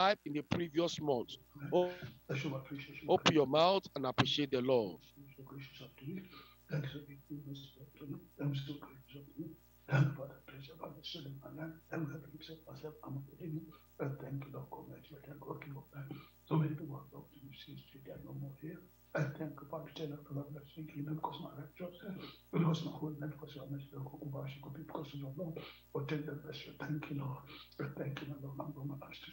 life in the previous month. O- Let's show appreciation. Open your mouth and appreciate the Lord. So gracious up to you. Thanks for being goodness to you. I'm so gracious up to you. Thank you for the praise of the sin in my life. Thank you for the accept myself. I'm a you. And thank you, Lord, God, that you are working of that. So many people have gone to the seas to get no more here. I thank you for the for blessing, because my life just because my whole life because your message of compassion could be because of your Lord. But tell the bless. Thank you, Lord. Thank you, Lord. I'm going to ask you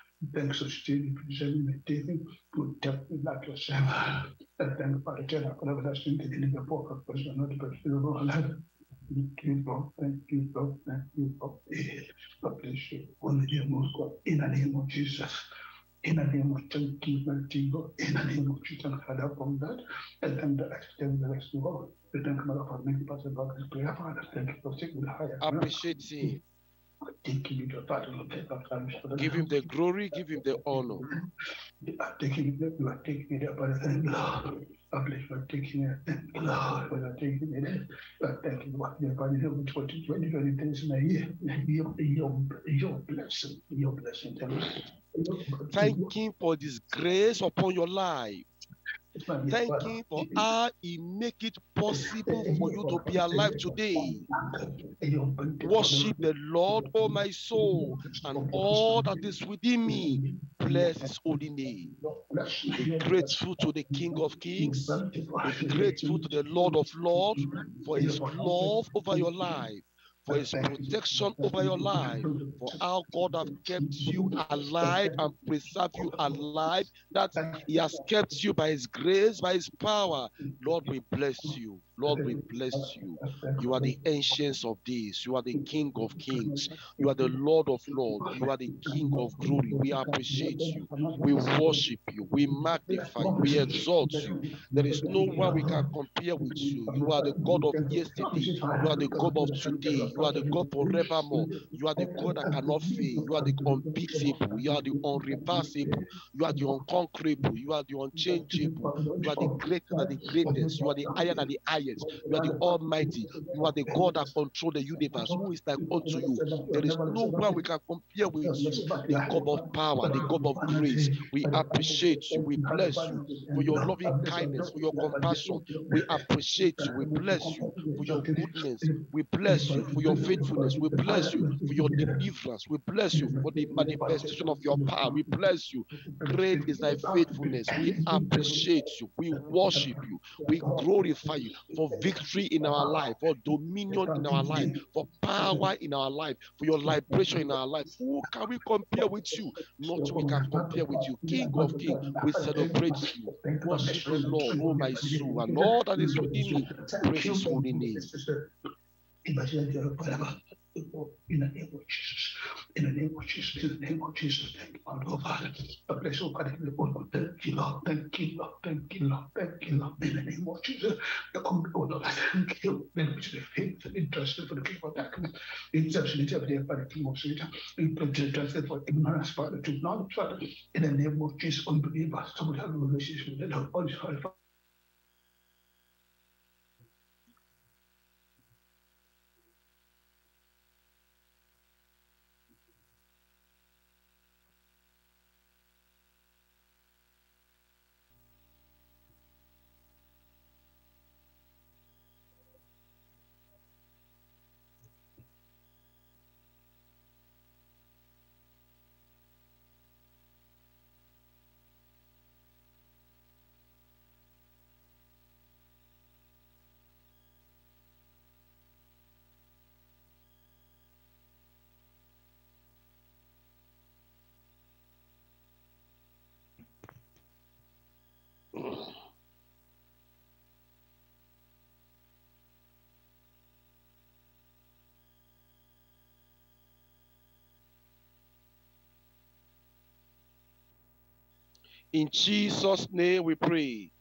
Thank you for the general, for everlasting, the living book of person, not the person of our life. Thank you, Lord. Thank you, Lord. Thank you, Lord. God bless you. Only the most God. In the name of Jesus. In the name of God. In the name of Jesus, Father, from that. And then the extend the rest of God. We thank Mother, for making about this prayer, Father. Thank you for taking the higher. Appreciate Him. Give Him the glory. Give Him the honor. You are taking it, you are taking it up, Father. Thank you, Lord. I bless you, it. Thank you, Lord, for your taking it. I Thank you, what you're going to do with 2020, 20 days in a year. Your, your, your blessing, your blessing. Thank Him for this grace upon your life. Thank Him for how He make it possible for you to be alive today. Worship the Lord, O my soul, and all that is within me. Bless His holy name. Be grateful to the King of Kings. Be grateful to the Lord of Lords for His love over your life, for His protection over your life, for how God has kept you alive and preserved you alive. That He has kept you by His grace, by His power. Lord, we bless you. Lord, we bless you. You are the ancients of days. You are the King of kings. You are the Lord of lords. You are the King of glory. We appreciate you. We worship you. We magnify you. We exalt you. There is no one we can compare with you. You are the God of yesterday. You are the God of today. You are the God forevermore. You are the God that cannot fail. You are the unbeatable. You are the unreversible. You are the unconquerable. You are the unchangeable. You are the greater than the greatest. You are the higher than the highest. You are the Almighty. You are the God that controls the universe. Who is like unto you? There is no one we can compare with you. The God of power, the God of grace. We appreciate you. We bless you for your loving kindness, for your compassion. We appreciate you. We bless you for your goodness. We bless you for your faithfulness. We bless you for your deliverance. We bless you for the manifestation of your power. We bless you. Great is thy faithfulness. We appreciate you. We worship you. We glorify you for victory in our life, for dominion in our life, for power in our life, for your liberation in our life. Who can we compare with you? Not we can compare with you. King of kings, we celebrate you. Worship Lord, oh my soul, and all that is within me. Praise his holy name. In the name of Jesus, in the name of Jesus, of thank you, Lord Father. I bless you, God, in the Lord. Thank you, Lord. Thank you, Lord. Thank you, Lord. Thank you, Lord. In the name of Jesus, the come, oh thank you. Then which the faith and interest for the king of darkness, inception, by the king of Satan, in transfer for ignorance, Father, to knowledge, Father. In the name of Jesus, unbelievers, somebody have a relationship with the Lord, this, Father. In Jesus' name we pray.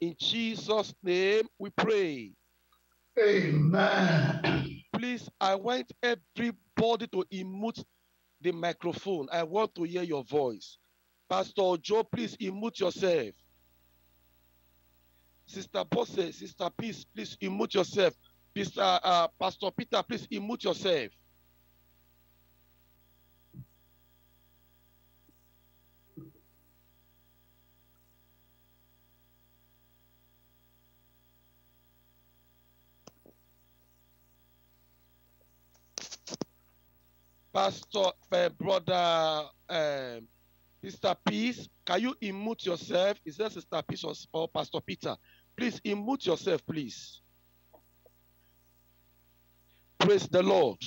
In Jesus' name we pray. Amen. Please, I want everybody to emute the microphone. I want to hear your voice. Pastor Joe, please emute yourself. Sister Bosse, Sister Peace, please emute yourself. Mr. Uh, Pastor Peter, please emute yourself. Pastor, uh, brother, um, Sister Peace, can you emute yourself? Is that Sister Peace or, or Pastor Peter? Please emute yourself, please. Praise the Lord.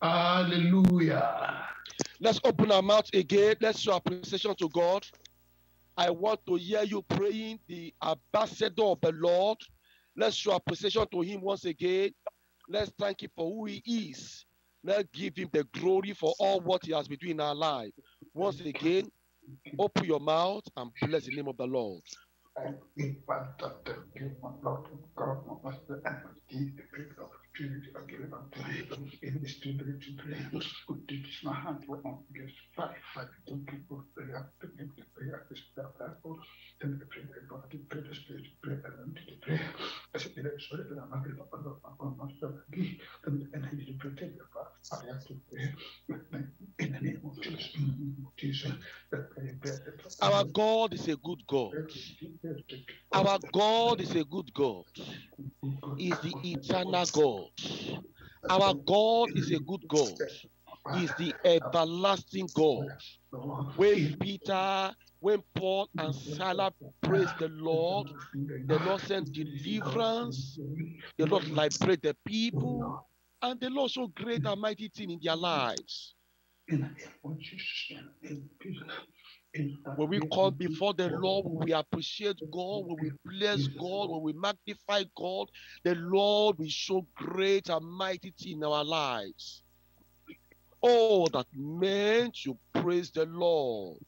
Hallelujah. Let's open our mouth again. Let's show appreciation to God. I want to hear you praying the ambassador of the Lord. Let's show appreciation to him once again. Let's thank him for who he is. Let's give him the glory for all what he has been doing in our life. Once again, open your mouth and bless the name of the Lord. Thank you, my God, my Master, and my opportunity I you. In this spirit to pray. Put this my hand. On against five, you for prayer, to give the prayer, this Bible, and the prayer, God, the prayer, the spirit, pray, and the prayer. As it. Is, so that I'm not going to follow my own master, and I need to protect the. I have to pray. In the name of Jesus, in the name of Jesus, Our God is a good God. Our God is a good God. Is the eternal God. Our God is a good God. He is the everlasting God. When Peter, when Paul and Silas praised the Lord, the Lord sent deliverance. The Lord liberated the people, and the Lord showed great and mighty thing in their lives. In the name of Jesus, in the name of Jesus. In the When we come before the Lord, when we appreciate God, when we bless God, when we magnify God, the Lord will show great and mighty thing in our lives. Oh, that men should praise the Lord.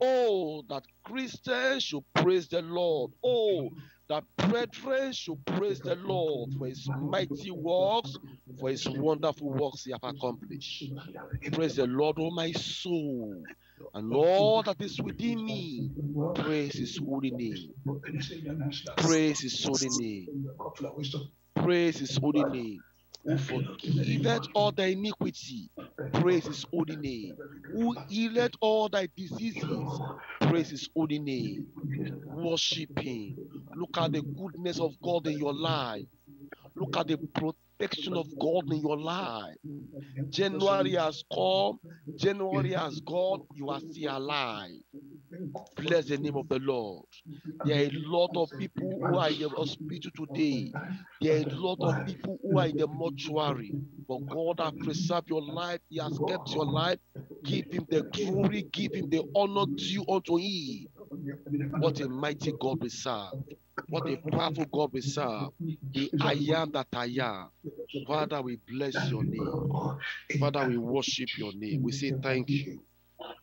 Oh, that Christians should praise the Lord. Oh, that brethren should praise the Lord for his mighty works, for his wonderful works he have accomplished. Praise the Lord, oh my soul, and all that is within me. Praise his holy name. Praise his holy name. Praise his holy name. Who forgiveth all thy iniquity. Praise his holy name. Who healeth all thy diseases. Praise his holy name. Worship him. Look at the goodness of God in your life. Look at the protection of God in your life. January has come. January has gone. You are still alive. Bless the name of the Lord. There are a lot of people who are in the hospital today. There are a lot of people who are in the mortuary. But God has preserved your life. He has kept your life. Give him the glory. Give him the honor due unto him. What a mighty God we serve. What a powerful God we serve. The I am that I am. Father, we bless your name. Father, we worship your name. We say thank you.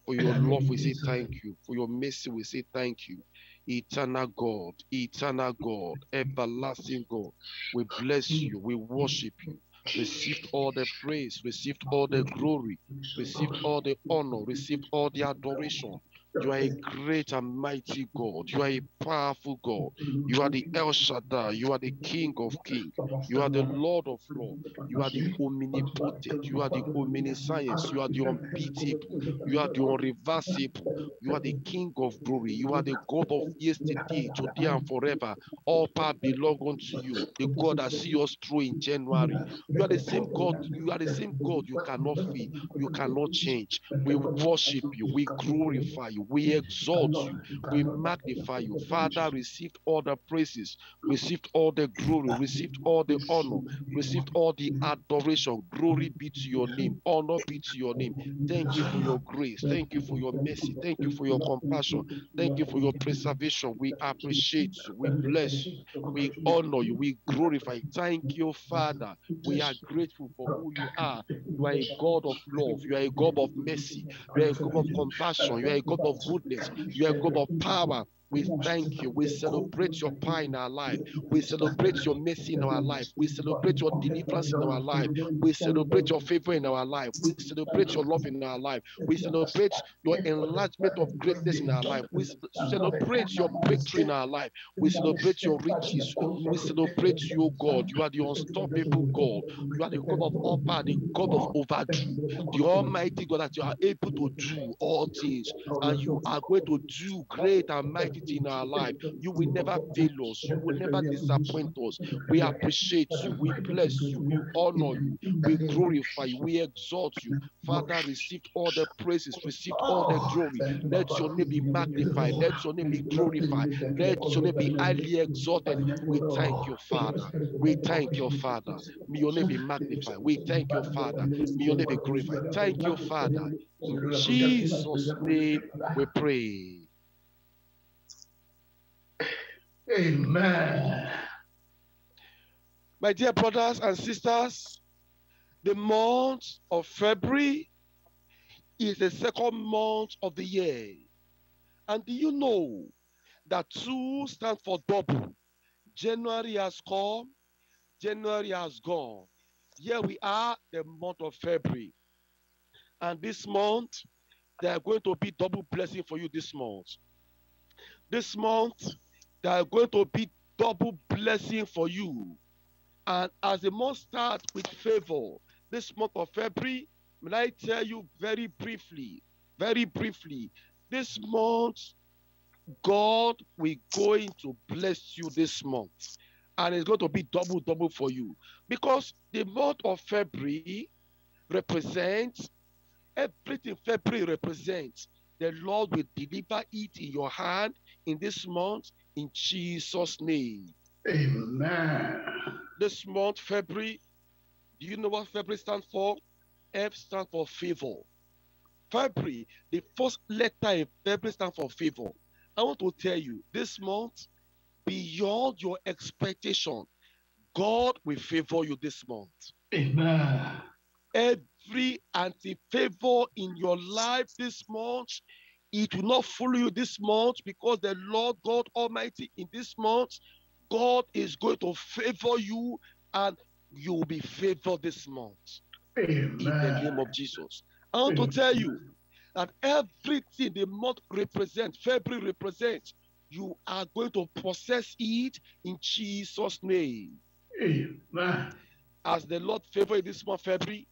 For your love, we say thank you. For your mercy, we say thank you. Eternal God, eternal God, everlasting God. We bless you. We worship you. Received all the praise, received all the glory, received all the honor, received all the adoration. You are a great and mighty God. You are a powerful God. You are the El Shaddai. You are the King of Kings. You are the Lord of Lords. You are the omnipotent. You are the omniscience. You are the unbeatable. You are the unreversible. You are the King of glory. You are the God of yesterday, today, and forever. All power belong unto you. The God that see us through in January. You are the same God. You are the same God. You cannot fail. You cannot change. We worship you. We glorify you. We exalt you. We magnify you. Father, received all the praises, received all the glory, received all the honor, received all the adoration. Glory be to your name. Honor be to your name. Thank you for your grace. Thank you for your mercy. Thank you for your compassion. Thank you for your preservation. We appreciate you. We bless you. We honor you. We glorify you. Thank you, Father. We are grateful for who you are. You are a God of love. You are a God of mercy. You are a God of compassion. You are a God of goodness. You are a God of power. We thank you. We celebrate your power in our life. We celebrate your mercy in our life. We celebrate your deliverance in our life. We celebrate your favor in our life. We celebrate your love in our life. We celebrate your enlargement of greatness in our life. We celebrate your breakthrough in our life. We celebrate your riches. We celebrate you, God. You are the unstoppable God. You are the God of all power, the God of overdue, the Almighty God that you are able to do all things, and you are going to do great and mighty in our life. You will never fail us. You will never disappoint us. We appreciate you. We bless you. We honor you. We glorify you. We exalt you. Father, receive all the praises. Receive all the glory. Let your name be magnified. Let your name be glorified. Let your name be highly exalted. We thank you, Father. We thank you, Father. May your name be magnified. We thank you, Father. May your name be glorified. Thank you, Father. In Jesus' name we pray. Amen. My dear brothers and sisters, the month of February is the second month of the year. And do you know that two stand for double? January has come, January has gone. Here we are, the month of February. And this month, there are going to be double blessing for you this month. This month, there are going to be double blessing for you. And as the month starts with favor, this month of February, may I tell you very briefly, very briefly, this month, God will going to bless you this month. And it's going to be double, double for you. Because the month of February represents everything February represents. The Lord will deliver it in your hand in this month in Jesus' name. Amen. This month, February, do you know what February stands for? F stands for favor. February, the first letter in February stands for favor. I want to tell you this month, beyond your expectation, God will favor you this month. Amen. Every anti favor in your life this month, it will not follow you this month because the Lord God Almighty in this month, God is going to favor you and you will be favored this month Amen. in the name of Jesus. I want to tell you that everything the month represents, February represents, you are going to possess it in Jesus' name. Amen. As the Lord favor this month, February,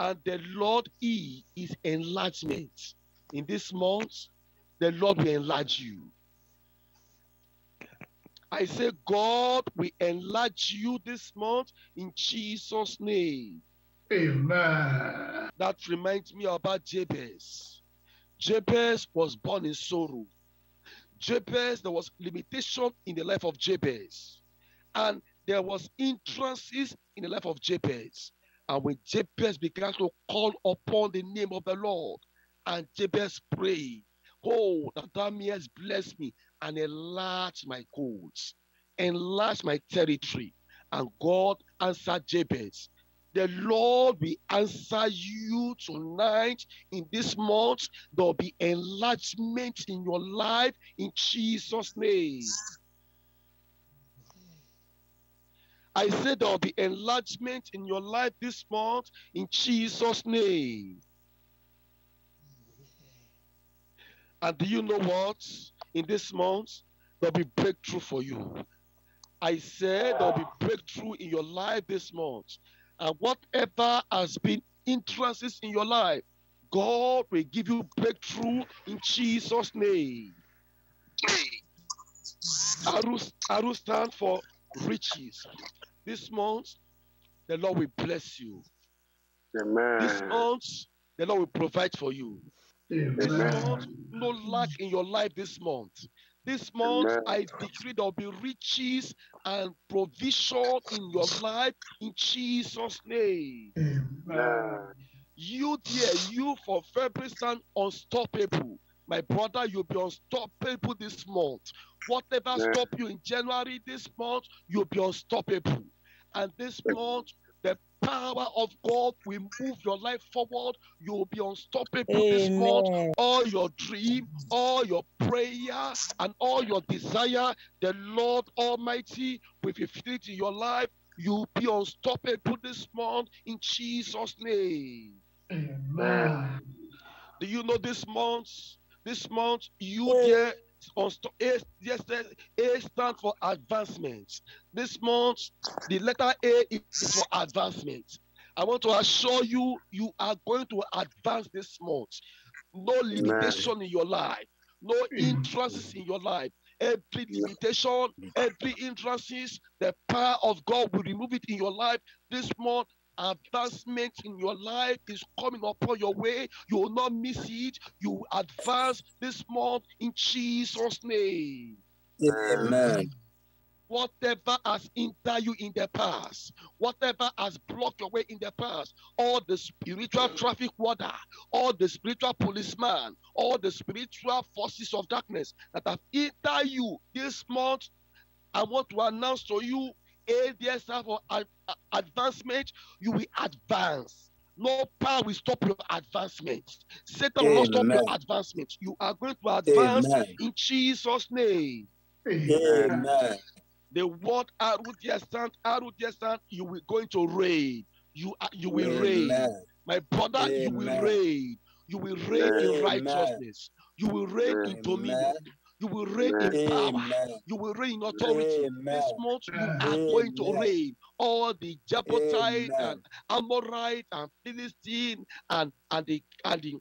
and the Lord He is enlargement. In this month, the Lord will enlarge you. I say, God will enlarge you this month in Jesus' name. Amen. That reminds me about Jabez. Jabez was born in sorrow. Jabez, there was limitation in the life of Jabez. And there was entrances in the life of Jabez. And when Jabez began to call upon the name of the Lord, and Jabez prayed, Oh, that thou mayest bless me and enlarge my courts, enlarge my territory. And God answered Jabez. The Lord will answer you tonight in this month. There'll be enlargement in your life in Jesus' name. I said there'll be enlargement in your life this month in Jesus' name. And do you know what? In this month, there'll be breakthrough for you. I said there'll be breakthrough in your life this month. And whatever has been entrances in your life, God will give you breakthrough in Jesus' name. Aru, Aru stand for riches. This month, the Lord will bless you. Amen. This month, the Lord will provide for you. This month, no lack in your life this month. This month, Amen. I decree there will be riches and provision in your life in Jesus' name. Amen. You, dear, you for February stand unstoppable. My brother, you'll be unstoppable this month. Whatever Amen. stop you in January this month, you'll be unstoppable. And this month, The power of God will move your life forward. You'll be unstoppable this month. All your dream, all your prayer, and all your desire, the Lord Almighty will fulfill it in your life. You'll be unstoppable this month in Jesus' name. Amen. Do you know this month? This month, you Yeah. there on st- A, stands for advancement. This month, the letter A is for advancement. I want to assure you, you are going to advance this month. No limitation in your life, no hindrances in your life. Every limitation, every hindrances, the power of God will remove it in your life this month. Advancement in your life is coming upon your way. You will not miss it. You advance this month in Jesus' name. Amen. Whatever has hindered you in the past, whatever has blocked your way in the past, all the spiritual traffic warder, all the spiritual policeman, all the spiritual forces of darkness that have hindered you this month, I want to announce to you, ADSR for advancement, you will advance. No power will stop your advancement. Satan will not stop your advancement. You are going to advance Amen. in Jesus' name. Amen. The word Arudescent, Arudescent, you will going to reign. You are, you will reign. My brother, you will reign. You will reign in righteousness. You will reign in dominion. You will reign in power. You will reign in authority. Amen. This month you are going to reign. All the Jebusite and Amorite and Philistine and and the and the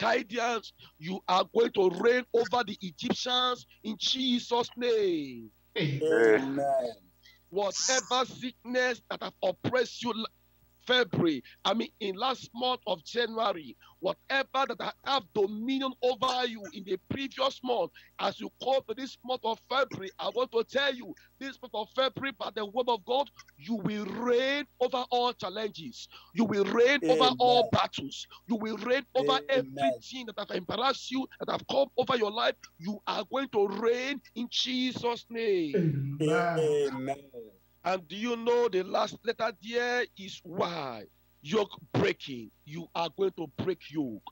Chaldeans, you are going to reign over the Egyptians in Jesus' name. Amen. whatever sickness that have oppressed you l- February, I mean in last month of January, whatever that I have dominion over you in the previous month, as you come to this month of February, I want to tell you, this month of February, by the word of God, you will reign over all challenges. You will reign over all battles. You will reign over Amen. everything that have embarrassed you, that have come over your life. You are going to reign in Jesus' name. Amen. Amen. And do you know the last letter there is Y? Yoke breaking. You are going to break yoke.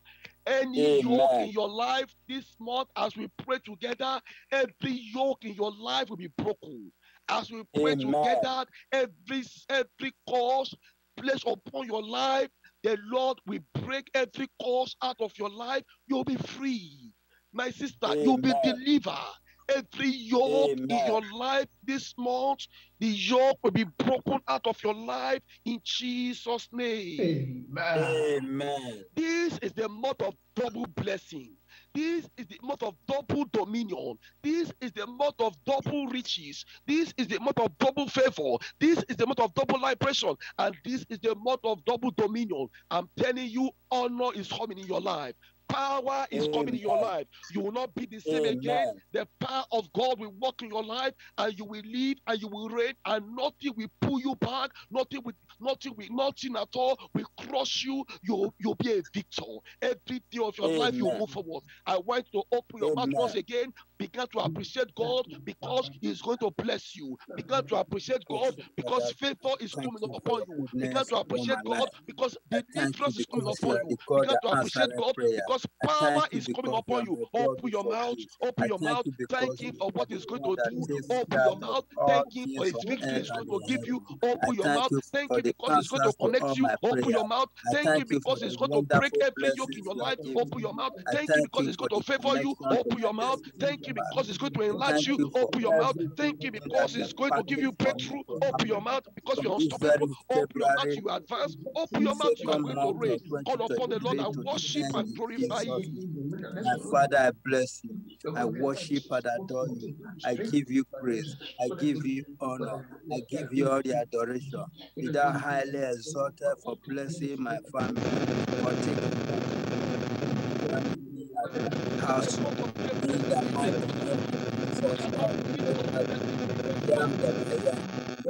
Any yoke in your life this month, as we pray together, every yoke in your life will be broken. As we pray Amen. together, every every cause placed upon your life, the Lord will break every cause out of your life. You'll be free. My sister, you'll be delivered. Every yoke in your life this month, the yoke will be broken out of your life in Jesus' name. Amen. Amen. This is the month of double blessing. This is the month of double dominion. This is the month of double riches. This is the month of double favor. This is the month of double liberation. And this is the month of double dominion. I'm telling you, honor is coming in your life. Power is coming in your life. You will not be the same again. The power of God will work in your life, and you will live, and you will reign, and nothing will pull you back. Nothing will, nothing will, nothing at all will crush you. You'll, you'll be a victor. Every day of your life, you Amen. move forward. I want you to open your mouth once again. Begin to appreciate God because He's going to bless you. Begin to appreciate God because favor is coming up upon you. Begin to appreciate God because the you is coming upon you Begin to appreciate God prayer. Because power is coming upon you. Open your mouth, open your mouth. Thank Him for what He's going to do. Open your mouth. Thank Him for His victory He's going to give you. Open your mouth. Thank Him because He's going to connect you. Open your mouth. Thank Him thank you for because He's going to break every yoke in your life. Open your mouth. Thank Him because He's going to favor you. Open your mouth. Thank Him because. He's going to enlarge you. Open your mouth. Thank Him because He's going to give you packaged for me breakthrough. Open your mouth because you're unstoppable. Open your mouth. You advance. Open your mouth. You are going to reign. Call upon the Lord and worship and glorify Jesus' Him. name. My Father, I bless you. I worship and adore you. I give you praise. I give you honor. I give you all the adoration. Be thou highly exalted for blessing my family, for taking family at my household. In the mighty name of Jesus.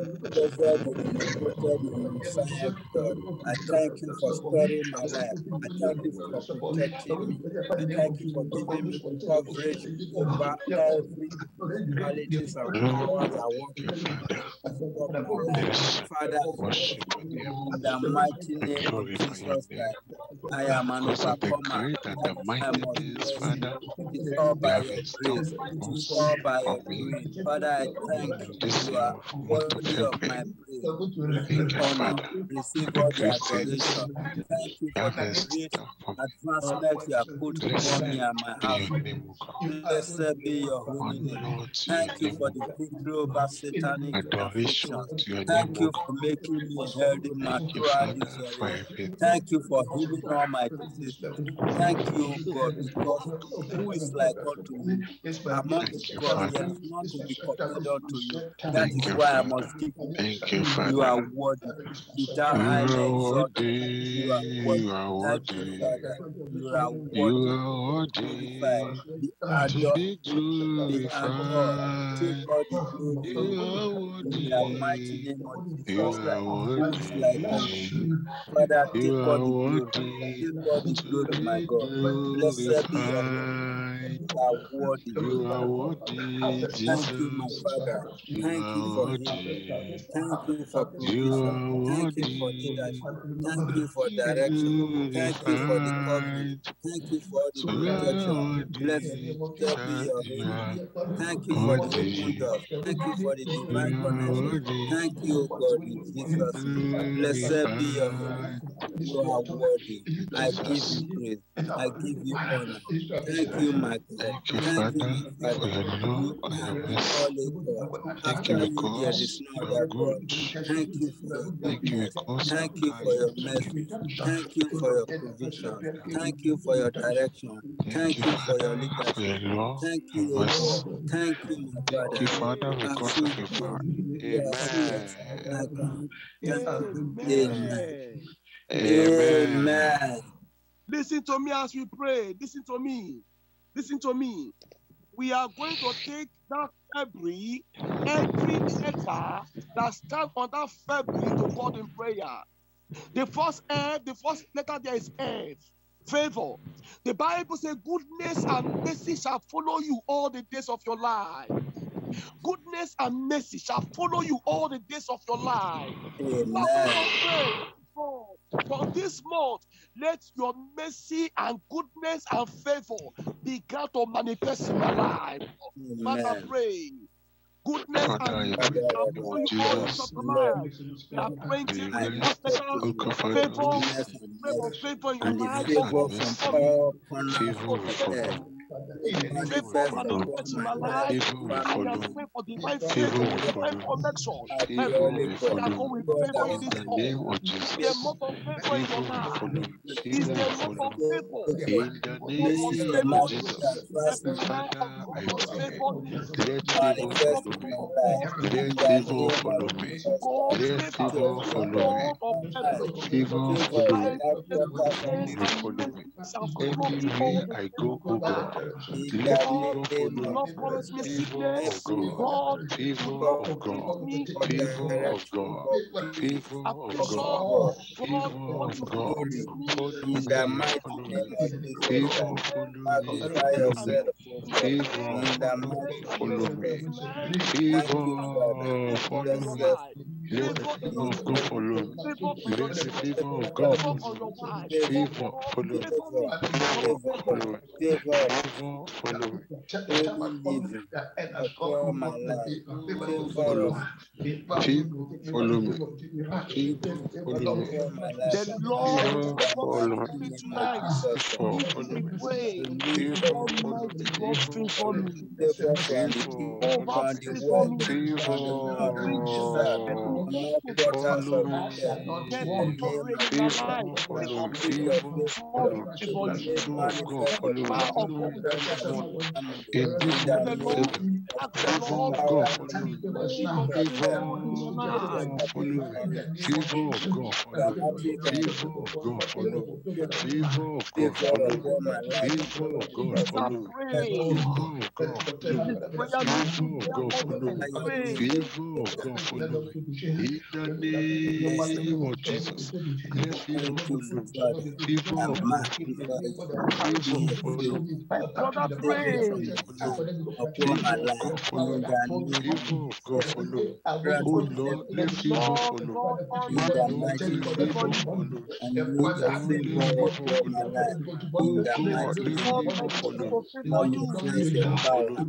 Am I am. Preserved and protected in the Messiah of God. I thank you for sparing my life. I thank you for protecting me. I thank you for giving me coverage over every qualities and powers I want to. Father, in the mighty name of Jesus. Christ, I am an overcomer. great and the I mighty must. Father, It is all by your grace. It is all by your grace. Father, I thank you. You are of month of my February, thank you. Father, for Receive the all the adoration. Thank you you for the great installed for me. advancement you have put upon me and my be your household. name, O God. Blessed be your holy Honor name. Thank you for the God. victory over satanic Adoration afflictions. to your name, Thank you for making me healthy man Thank you, throughout this for year. Thank you for healing all my diseases. Thank you, God, because who is like unto you? Among Thank the you, gods, there Father. is none to be compared unto you. That Thank is you, why I must give you Thank you, you are Father. worthy. You are worthy. You are worthy. You are Thank you, worthy. You are You worthy. are worthy glorified. Be to adored. be Be adored. Take glorified. all the glory, You are God. In the mighty worthy. You are Christ, who is like unto worthy. you. Father, You are worthy Take all the to glory, my be God. Blessed be your holy glorified. You are worthy. You are worthy, you, Jesus. Father. You Thank you are worthy. Thank you for provision. Thank you for leadership. Thank you for direction. Thank you for the coverage. Thank you for the protection. are Blessed be your. Thank you for the open worthy. Thank you for the divine connection. Thank you, God, in Jesus'. Blessed be your name. You are worthy. I give you praise. I give you honor. Thank you, my God. Thank you, Thank you, Father, my for Father. your love You and are your the mercy. only God. Thank you After you, there is no you are good. Thank you for your Thank you goodness. because you are Thank you for your kind. mercy. Thank you for your provision. Thank you for your direction. Thank you, for your leadership. love Thank you, O mercy. God. Thank you, my Thank you, Father. Father, because of your great. Father. You are sweet. Amen. I can thank you. Amen. Amen. Amen. Amen. Listen to me as we pray. Listen to me. Listen to me. We are going to take that February, every letter that stands on that February to God in prayer. The first F, the first letter there is F, favor. The Bible says, goodness and mercy shall follow you all the days of your life. Goodness and mercy shall follow you all the days of your life. You are going Amen. To pray. God, From this month, let your mercy and goodness and favor begin to manifest in my life. Father, Amen. pray. Goodness Father, and in mercy the shall name follow of you all the days Jesus, of your Lord, life. We are praying we to I raise one step special O in God, Father, favor, goodness and favor, mercy favor in your and the life. Goodness God, and favor from mercy. for me. all corners Favor of will the Favor follow me. It Favor Favor will manifests follow me. manifest upon in my my life. life, Favor will I family, am follow me. praying for divine Favor favor, will children, divine follow me. connection. Favor Every actually will day God, I follow me. with favor in brothers In this the and month. name of sisters. It's the Jesus, month of favor in favor your will life. follow me. It's Favor will the month follow me. favor. In the God This must is name the of favor month you. that Jesus, first Every man of Father, God I must pray. favor you. Let favor manifest follow me. my God life. favor In Let the you. favor name of follow me. Jesus God Christ, Let favor let your favor you. The follow me. God of arise. heaven. Favor Favor follow in me. Bible says headquarters of goodness Favor and follow ministry. me. mercy shall follow me all Everywhere I go, my oh God, life. In let the God, favor name follow do of me. not promise me Jesus, Favor of sickness. every God. God, do Favor not God, of give God. me for Favor of direction, God. for peace, Favor of for affliction. God. God, God, Favor what of you God. promise glory. me, Follow In the me. favor mighty Follow and name me. of mercy. Jesus Favor Christ, Goodness follow me. satisfy goodness Follow and me. yourself, mercy O in the God. Favor name. In the follow Goodness me. mighty and name Follow mercy of me. tonight. Thank Goodness you, and Father. Favor mercy favor in follow your me. Blessed life. Let Favor the in favor your of God children. follow me. Favor in your Let the children. favor of God Favor follow on me. your wife. favor, Favor God, follow favor follow follow follow follow me. Follow me. The Lord follow me. me me. me. Follow me. follow me. Every all day, quarters follow of favor the earth. get me. In the name operate of in my Jesus life. Favor Christ, follow Favor me. let me. your Favor favor God follow me. favor be you. made Favor of God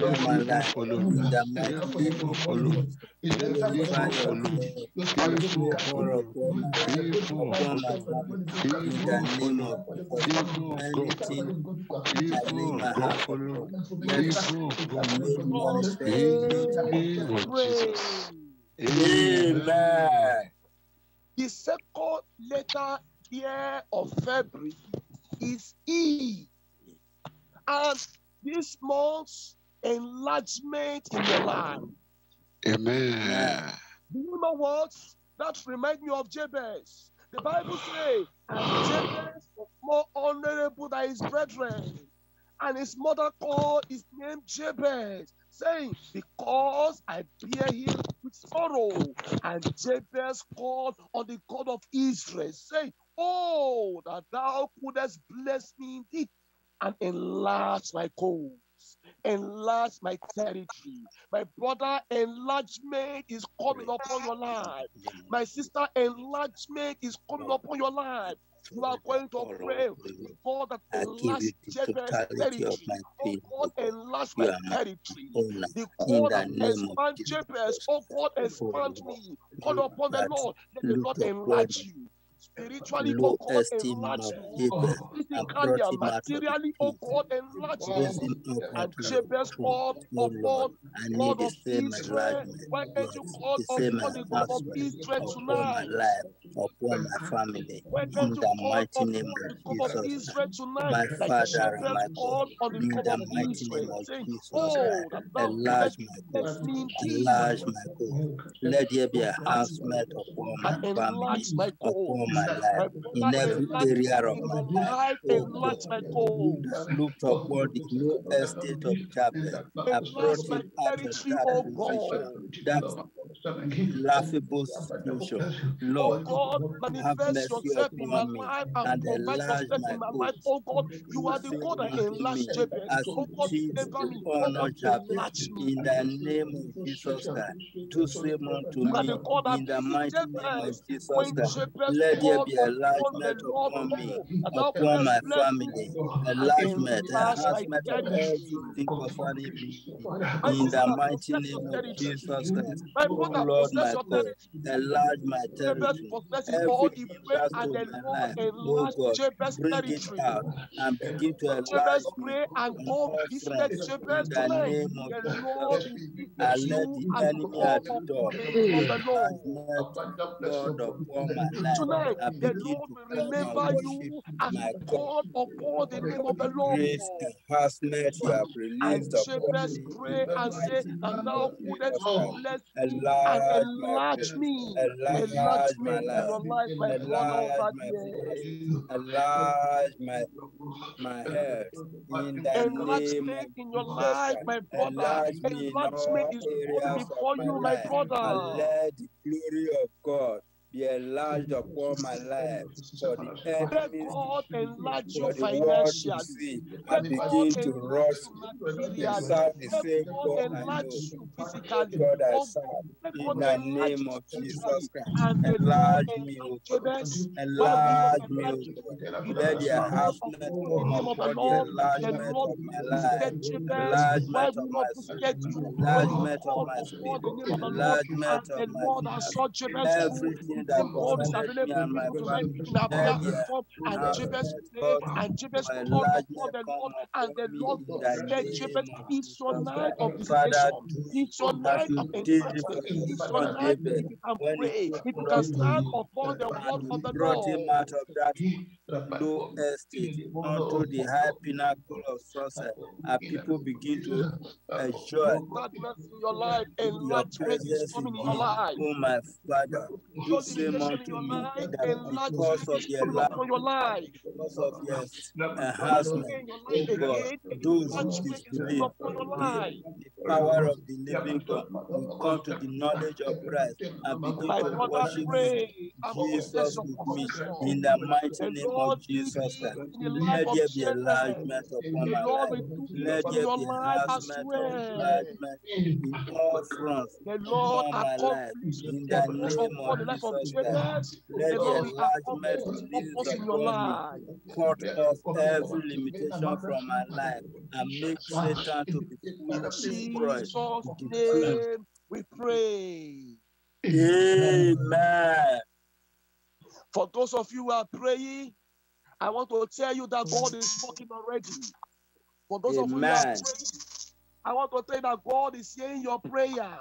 Let the manifest follow me. power upon of God me and manifest my in you. family. In this In Ask the the month of name Lord, February, of ask the Jesus, favor Lord, of God Father, follow me. name of Jesus Christ, favor in your let Favor your follow favor me. manifest Favor of follow me. dramatic and Favor follow me. favor Favor of God favor follow me. upon my life and Favor of family God life. I follow me. Let Amen. The second letter here of February is E. And this month's enlargement in your life. Amen. Do you know what? That reminds me of Jabez. The Bible says, and Jabez was more honorable than his brethren. And his mother called his name Jabez, saying, Because I bear him with sorrow. And Jabez called on the God of Israel, saying, Oh, that thou couldest bless me indeed and enlarge my cause, enlarge my territory. My brother, enlargement is coming upon your life. My sister, enlargement is coming upon your life. You are going to pray for that I give enlarge you the of territory. my Oh faith. God, enlarge my territory. The In God the that name of expand. Jabez, oh God, oh, expand me. Call upon the Lord. Let the Lord enlarge you. Spiritually, low oh God, esteem enlarge me. Jabez and Physically brought and him out of the materially, oh. God, enlarge me. And Jabez called Oh Lord, upon God of Israel. Why can't you call upon the God of Israel my tonight? upon my family. In the mighty name of Jesus. My Father and my God, in the mighty name of Jesus, Oh, enlarge my God, enlarge my God. Let there be a enhancement upon my family, my upon cause. my life, in every area of my life. Oh God, looked upon the low estate of Jabez. I brought my out of that oh that laughable situation. Oh Lord, have mercy upon me and enlarge my life. Oh God, you are the God that enlarged Jabez. Oh you oh God, did favor me. Oh honor Jabez. In the name of Jesus Christ, do same unto me. the God that In the mighty name of Jesus Christ, Jabez let there be upon the enlargement Lord. upon me, Oh, that thou upon my bless me family, and enlargement, enlarge my enhancement of territory. everything concerning me. In the mighty name of. Jesus Christ, My oh Lord, my God, territory. enlarge my Jabez territory. possesses Everything that's to my life, oh God, Jabez bring it out and begin to enlarge Jabez me pray and on God all. In the name of The Jesus Lord I let the enemy call at the upon door. the name of the Lord. Enhancement God upon my life. Tonight, the Lord will remember you as God. upon the name of the Grace Lord. enhancement you have And released upon Jabez me in pray and say, and name thou couldest bless me and Enlarge my enlarge me. My in your life, my brother Enlarge my. Enlarge my health. In the name Enlargement of in your life, my brother. Enlarge me is going before you, my brother. let the glory of God be enlarged upon my life for the enemies God enlarge you for the world to see and begin to enlarge rush to serve the same God I know. God I Oh serve. In the name of. Jesus Christ, And enlarge me, O God. Jabez. Why will not Enlarge me, O? God. Let the he called enhancement upon the come name of the upon the enlargement of my life, visited Jabez. Why enlargement of my not soul, visit you when you enlargement of my spirit, name of the Lord? Enlargement of my Lord finances. answered Jabez good. Everything The that God is concerns me available and you tonight family, in let Abia. And Jabez prayed, and Jabez called upon the Lord, and the Lord in the visited Jabez. name of It's your night of Father, visitation. do It's your night of you did it It's your night Jabez if you can pray, he if you can stand upon the word of the Lord. out of that low estate onto the high pinnacle of success. And people begin to enjoy your life, your presence coming in in your life. Oh, my Father, do In your life, because enlargement of your upon your life. because of your Glorification enhancement, in your oh life God, those who enlargement disbelieve, upon your life. the power of the living God will come to the knowledge of Christ and begin to worship you. pray and possess Jesus with me in the mighty name of Jesus Christ. Uh, life Let there be enlargement upon my life. Let there your be life as enhancement of enlargement in all fronts The Lord upon my life. In the name of the life of Jesus Jacob. Christ, The let the Lord will enlargement accomplish his release purpose in your upon me. life. Cut off every limitation from my life and make Satan to be In destroyed. Jesus' name we pray. Amen. For those of you who are praying, I want to tell you that God is working already. For those of you who are Amen. praying, I want to tell you that God is hearing your prayer.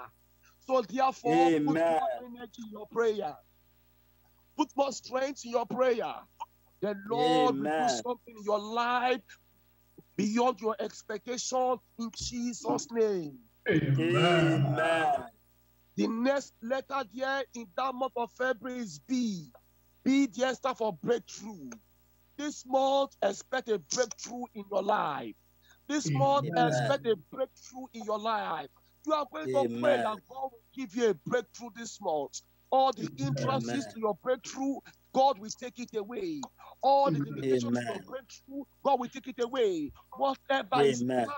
So therefore, put more energy in your prayer. Put more strength in your prayer. The Lord will do something in your life beyond your expectation in Jesus' name. Amen. The next letter there in that month of February is B. B there stands for breakthrough. This month, expect a breakthrough in your life. This month, Amen. expect a breakthrough in your life. You are going to pray Amen. that God will give you a breakthrough this month. All the Amen. to your breakthrough, God will take it away. All the limitations to your Amen. breakthrough, God will take it away. Whatever is Amen. planned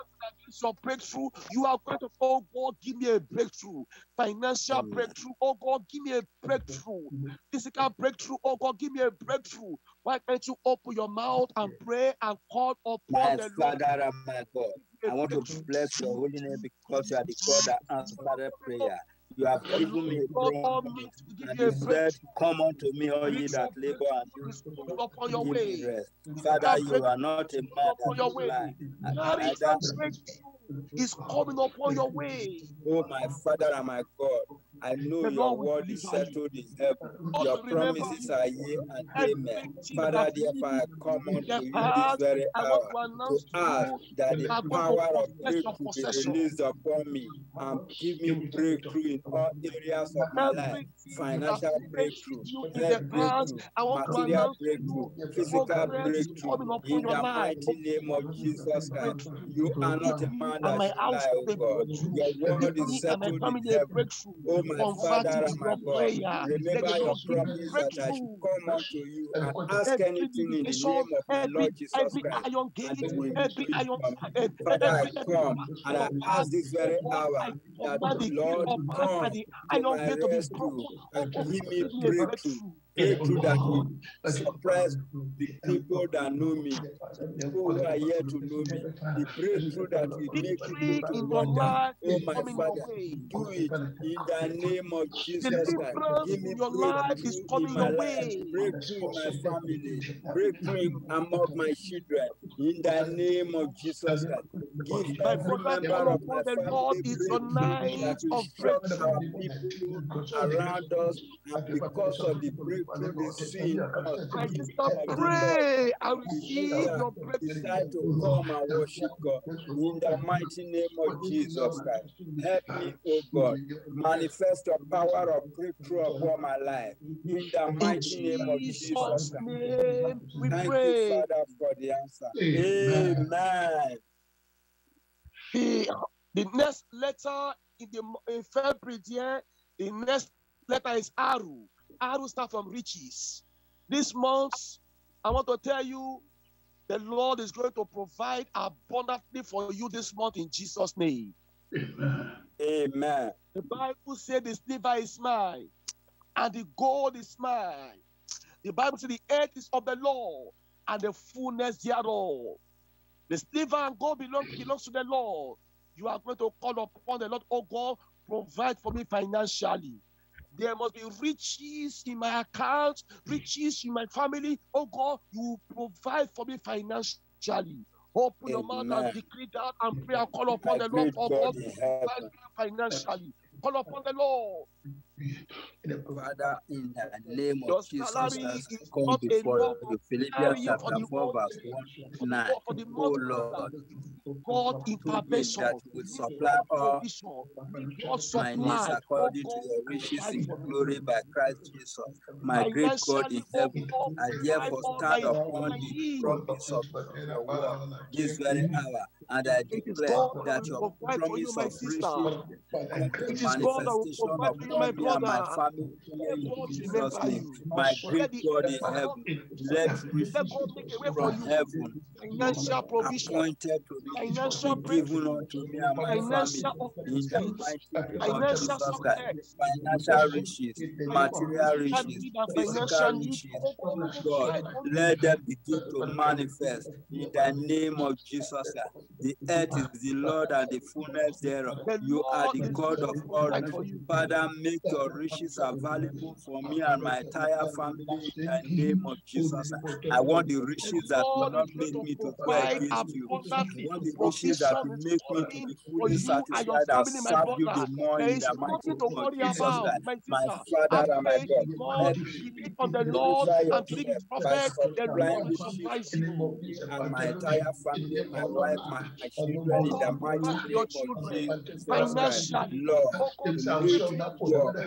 against your breakthrough, you are going to, oh God, give me a breakthrough. Financial Amen. breakthrough, oh God, give me a breakthrough. Physical breakthrough, oh God, give me a breakthrough. Why can't you open your mouth and pray and call upon My the Lord? Father and my God, I want to bless your holy name because you are the God that answered prayer. You have given me a Lord to and you a you said, breakthrough. Come unto me, all ye that labor and breakthrough is do coming upon your give me way. rest. Father, you are not a man that your you way. lie. Neither, is coming upon your way. oh my Father and my God, I know your word is settled in heaven. Your promises are yea and amen. Father, therefore, I come unto you this very hour to to announce to ask that the are going to power of breakthrough be released upon me and give me breakthrough in all areas of my life. Financial breakthrough, health breakthrough, I want to material breakthrough, physical breakthrough. In the mighty name of Jesus Christ, you are not a man that my should lie, God. Your word is me and my settled in heaven. Oh, my Father and my God, remember your Lord give you promise that I should come unto you and ask anything in the name of my Lord Jesus Christ, and gate, you every do it iron, for me. eh, Father, I come and I ask this very hour that, the Lord, come to my gate to be rescue. And give me give me a breakthrough. Breakthrough. Breakthrough that will surprise the people that know me, the people who are here to know me. The breakthrough that will make Victory people to in your wonder, life oh is my coming your Father, do it in the name of Jesus Christ. Deliverance Give me your life is breakthrough in coming my your life, way. breakthrough in my family, breakthrough among my children. In the name of Jesus Christ, give My every member of the Lord. family It's your breakthrough night of shock breakthrough. people around us, and because of the breakthrough they see in us, My sister, joy of the Lord pray and will receive decide, your decide breakthrough. to come and worship God in the mighty name of Jesus Christ. Help me, oh God, manifest your power of breakthrough upon my life in the mighty name of Jesus Jesus' Christ. we Thank you, pray. Father, for the answer. Amen. The, the next letter in the in February, the next letter is Aru. Aru starts from riches. This month, I want to tell you, the Lord is going to provide abundantly for you this month in Jesus' name. Amen. Amen. The Bible said the silver is mine and the gold is mine. The Bible said the earth is of the Lord and the fullness thereof. The silver and gold belong, belongs to the Lord. You are going to call upon the Lord, oh God, provide for me financially. There must be riches in my account, riches in my family. Oh God, you provide for me financially. Open your mouth and decree that and pray and call upon the Lord for God God to provide heaven. for you financially. Call upon the Lord. Father, in the name of Jesus, salary as come before you, Philippians carry you for chapter 4, verse day, 1 9. Oh. Lord, God intervention, that will supply all provision, need God my needs. Oh according to your riches in glory by Christ Jesus. My great God in oh heaven, I therefore stand upon the promise of your word this very hour, and I declare that your provide for you, promise of riches to It is God that will manifestation provide for you, my and my family in Jesus' name. My great God in angels of God heaven, let you. riches Let God make a way for from heaven Financial provision, appointed to me financial be given unto me and my family in the mighty name of financial Jesus Christ. Financial riches, material riches, physical riches, God, will God, provide for you. let them begin to manifest in the name of Jesus Christ. The earth is the Lord and the fullness thereof. You are the God of all provide riches. for you. Father, make your riches are valuable for me and my entire family in the name of Jesus. I want the riches that will not make me to go against you. I want the riches that will make me to be fully you and your satisfied and serve you the more in the mighty name of Jesus my. Father and my God, on the Lord and in by prophet. The Lord will surprise you. and my entire family, my wife, my, children, in the mighty provide for your name of Jesus Christ. financially. Lord,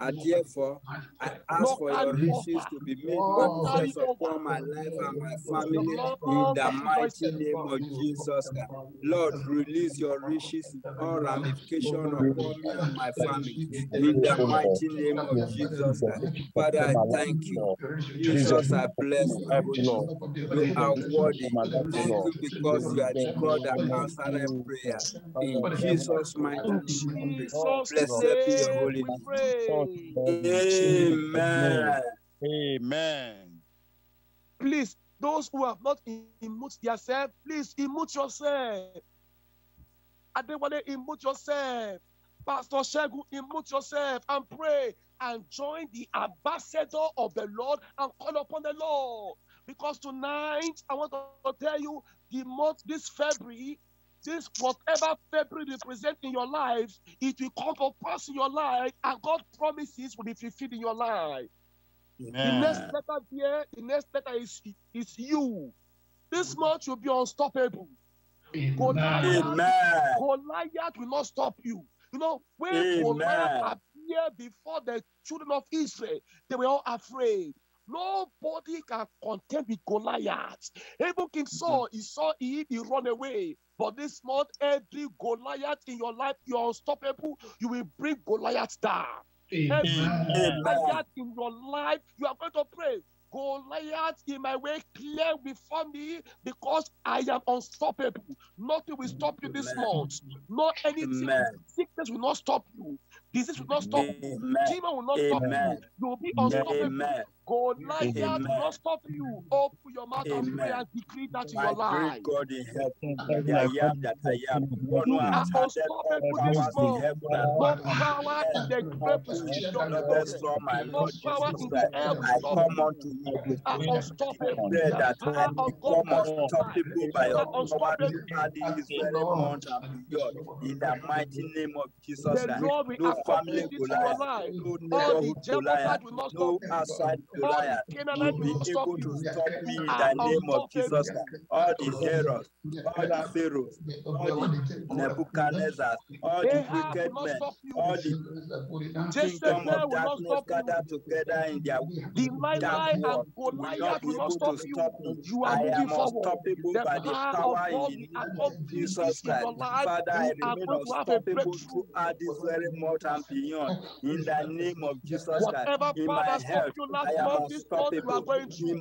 And therefore, I ask for your riches to be made manifest upon my life and my family in the mighty name of Jesus. Christ. Lord, release your riches in all ramification upon me and my family in the mighty name of Jesus. Christ. Father, I thank you. Jesus, I bless name. You are worthy. Thank you because you are the God that answered prayer. In Jesus' mighty name, we pray. Jesus' Blessed be your holy name. Amen. Amen. Please, those who have not immute themselves, please immute yourself. Adewale, immute yourself. Pastor Shegu, immute yourself and pray and join the ambassador of the Lord and call upon the Lord. Because tonight, I want to tell you the month, this February, this whatever February represent in your life, it will come to pass in your life, and God promises will be fulfilled in your life. The next letter here, the next letter is, is you. This month you'll be unstoppable. Goliath, Amen. Goliath will not stop you. You know, when Amen. Goliath appeared before the children of Israel, they were all afraid. Nobody can contend with Goliath. Even King mm-hmm. Saul, he saw him, he run away. But this month, every Goliath in your life, you're unstoppable. You will bring Goliath down. Every Goliath in your life, you are going to pray. Goliath in my way, clear before me because I am unstoppable. Nothing will stop you this Amen. month. Not anything. Amen. Sickness will not stop you. Disease will not stop you. Demon will not stop you. You will be unstoppable. Amen. Goliath will Amen. not stop you. Open your mouth and pray and decree that in your life. God in heaven, the I am that I am, one You who are has handed all unstoppable this powers in month. heaven and No on power in earth the grave to unto stop his your beloved progress. Son, my Lord power Jesus Christ. I come you. unto you You are and unstoppable. declare The that I power of God become in your life. unstoppable by your power unstoppable. to add this very month and beyond. In the mighty name of Jesus The Christ. No family accomplish this Goliath, no All neighborhood Goliath, will not stop no outside All the Goliath Canaanite will will be able to stop me in the name of Jesus. Christ. All the Herods, all the Pharaohs, all the Nebuchadnezzar, all the wicked men, all the kingdom of darkness gathered together in their dark Delilah world will not be able to stop me. I am unstoppable by the power power of in the name of Jesus Christ. Father, I You are remain to have a unstoppable throughout this very month and beyond. In the name of Jesus Christ of this storm you are going through,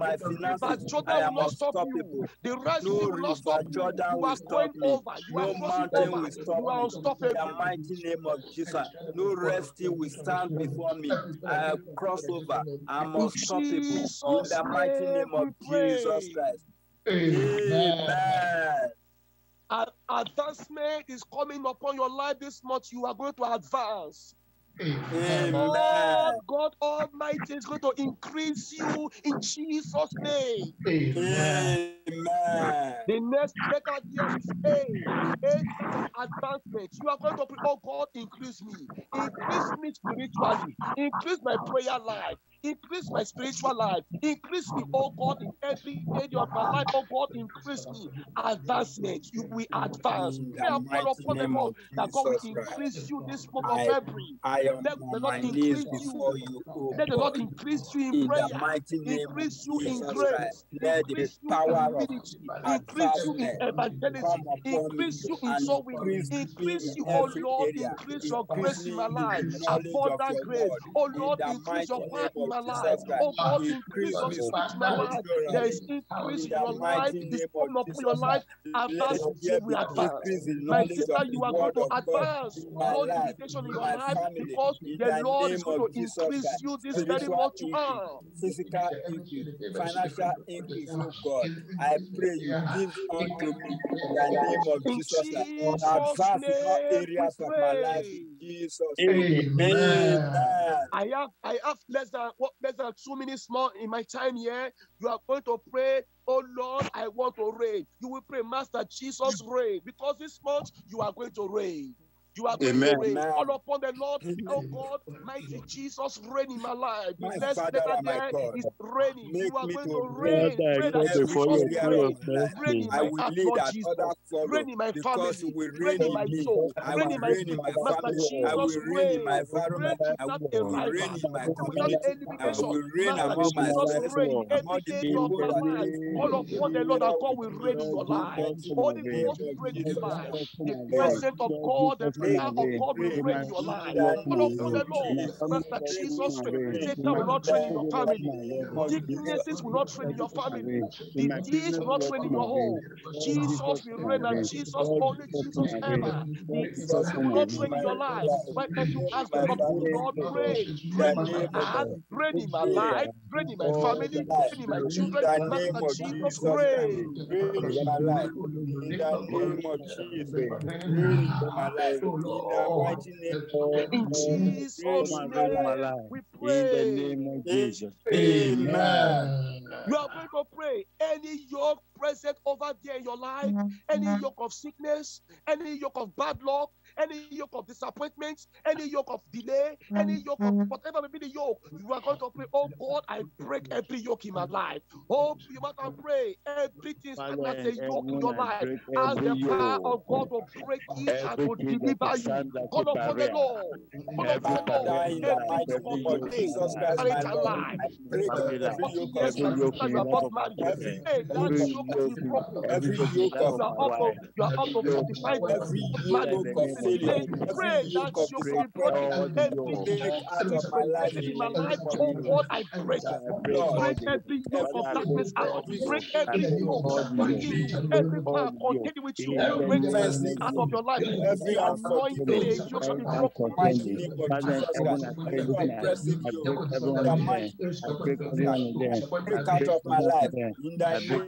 that Jordan will not stop you. The Red Sea will not stop you. You are going over. You are crossing over. You are unstoppable. In the mighty name of Jesus, no resting will stand before me. I have crossed over. I'm unstoppable. In the mighty name of Jesus Christ. Amen. Advancement is coming upon your life this month. You are going to advance. Amen. Oh, God Almighty is going to increase you in Jesus' name. Amen. Amen. The next better year is age, advancement. You are going to pray, oh God, increase me. Increase me spiritually. Increase my prayer life. Increase my spiritual life. Increase me, oh God, in every area of my life. Oh God, increase me. Advancement. You will advance. We are called upon the Lord that God will increase you this month of February. Let the Lord increase you. Let the Lord increase you in prayer. Increase you in grace. Increase you in ability. Increase you in evangelism. Increase you in soul Increase you, oh Lord. Increase your grace in my life. Abundant grace. Oh Lord, increase your power in my my life. Oh God, increase your life. There is increase in your life. This upon your life. Advance you will advance. My sister, you are going to advance. No limitation in your life because the Lord is going to increase you this very much. Physical increase, financial increase, oh God. I pray you give unto me in the name of Jesus. that Advance in all areas of my life. Jesus. Amen. Amen. I have I have less than what less than two minutes more in my time here. You are going to pray. Oh Lord, I want to reign. You will pray, Master Jesus, reign. Because this month you are going to reign. You are going Amen. to reign. Call upon the Lord, oh God, mighty Jesus, reign in my life. My the next Father, better day God. is reigning. Make you are going to reign. Reign in my heart, Lord Jesus. Reign in my family. Reign in my soul. Reign in my Master Jesus, reign. Reign without a rival. Without elimination. Master Jesus, reign every day of my life. All upon the Lord, our God will reign in your life. Holy Ghost, reign in your life. The presence of God, the power of God will your life. Jesus not your family. Will not your family. Disease will not your home. Jesus will reign and Jesus only Jesus ever. Will not your life. You ask God, in my in my life, in my family, in my children, Jesus, in my life. In the name of Jesus, in my life. Oh, Lord. We pray. Oh, in the name of Jesus. Amen. You are going to pray. Any yoke present over there in your life, mm-hmm. any mm-hmm. yoke of sickness, any yoke of bad luck, any yoke of disappointment, any yoke of delay, any mm-hmm. yoke of whatever may be the yoke, you are going to pray, Oh God, I break every yoke in my life. Oh, you must pray, everything that's a yoke in your life, as the power of God will break it and will deliver you. Call of the Lord. Call the Lord. Every yoke of delay, and. Every yoke of every yoke of every yoke of you are out of 45 every yoke of Thank Pray that you in my life, I pray. Break darkness. Break. Every continue with you. Break of your life. Every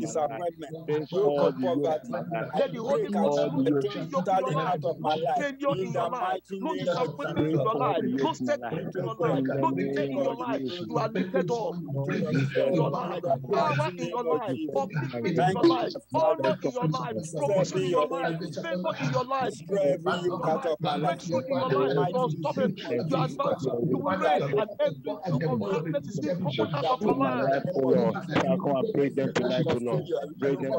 you my life Thank the life. The Holy the life. In the in your life. In your life. You. In your life. In your life. In your life. In your life. In your life. In your life. In your life. Your life of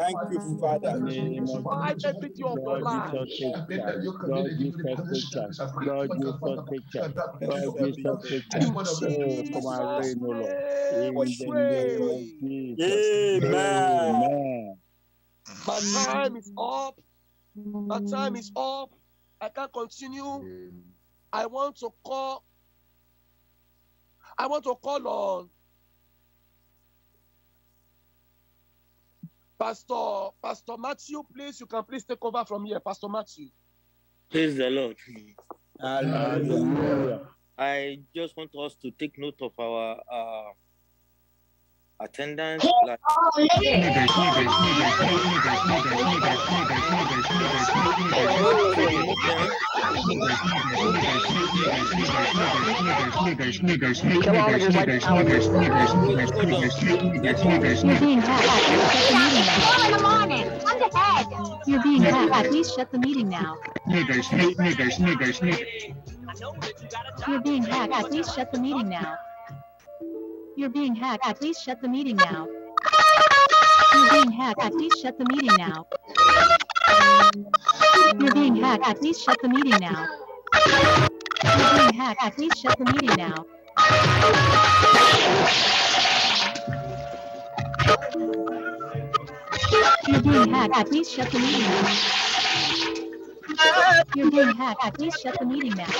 Fight Jesus. everything of your life. Jesus, take charge. Lord Jesus, take charge. Lord Jesus, take charge. Lord Jesus, take charge. Oh, come and reign, O Lord. In the name of Jesus. Amen. Amen. My time is up. My time is up. I can't continue. I want to call. I want to call on Pastor Pastor Matthew. Please, you can please take over from here, Pastor Matthew. Praise the Lord. Hallelujah. Hallelujah. I just want us to take note of our uh, attendance. Like, You're being hacked. You're being hacked. Please shut the meeting now. Niggers, niggers, niggers, niggers. You're being hacked. Please shut the meeting now. You're being hacked. Please shut the meeting now. You're being hacked. Please shut the meeting now. You're being hacked. Please shut the meeting now. You're being hacked. Please shut the meeting now. You're being hacked. Please shut the meeting now. You're being hacked. Please shut the meeting now.